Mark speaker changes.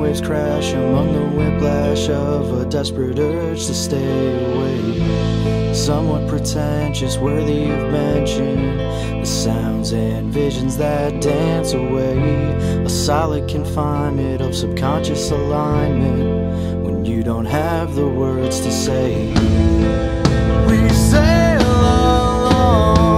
Speaker 1: Waves crash among the whiplash of a desperate urge to stay away. Somewhat pretentious, worthy of mention. The sounds and visions that dance away. A solid confinement of subconscious alignment when you don't have the words to say. We sail along.